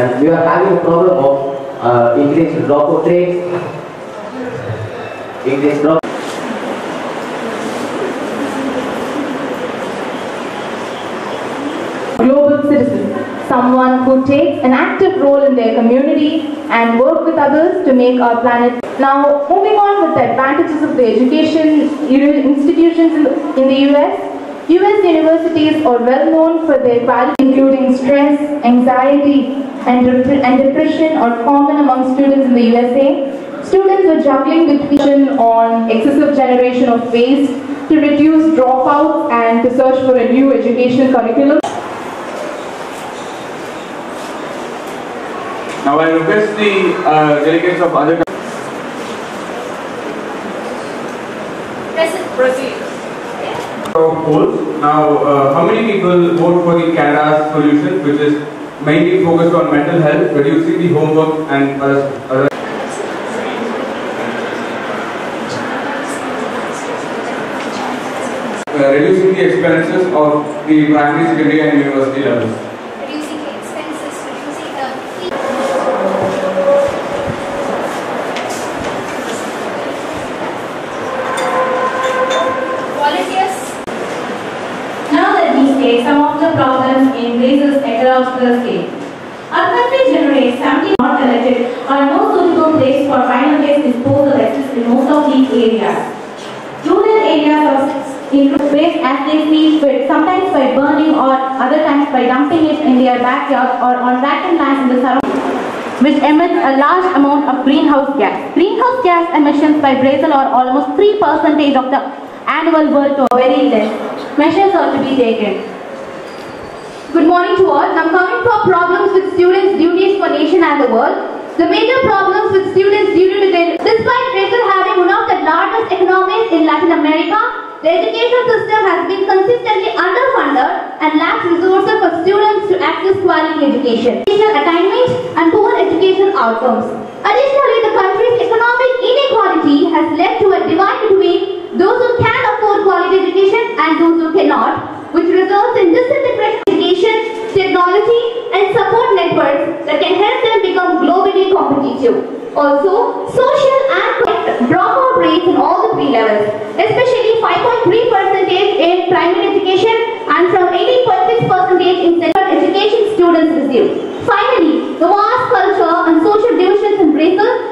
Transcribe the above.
and we are having a problem of uh, increased dropout rate, increased drop. global citizen, someone who takes an active role in their community and work with others to make our planet. Now, moving on with the advantages of the education institutions in the US. US universities are well known for their quality, including stress, anxiety, and, dep- and depression are common among students in the USA. Students are juggling between on excessive generation of waste to reduce dropouts and to search for a new educational curriculum. Now I request the uh, delegates of other Now, uh, how many people vote for the Canada's solution, which is mainly focused on mental health, reducing the homework and other uh, reducing the expenses of the primary, secondary, and university levels. Reducing the expenses, reducing the volunteers. Now let me state some of the problems in Brazil's ecological scale. Our country generates 70 not elected or no suitable place for final waste disposal exists in most of these areas. Rural areas include waste as they see fit, sometimes by burning or other times by dumping it in their backyards or on vacant lands in the surroundings which emits a large amount of greenhouse gas. Greenhouse gas emissions by Brazil are almost 3% of the annual world to very less. Measures are to be taken. Good morning to all. I'm coming for problems with students' duties for nation and the world. The major problems with students due to despite Brazil having one of the largest economies in Latin America, the education system has been consistently underfunded and lacks resources for students to access quality education, educational attainment and poor educational outcomes. Additionally, the country's economic inequality has led to a divide between those who can afford quality education and those who cannot, which results in technology, and support networks that can help them become globally competitive. Also, social and dropout rates in all the three levels, especially 5.3% in primary education and from 86% in secondary education students receive. Finally, the vast culture and social divisions in Brazil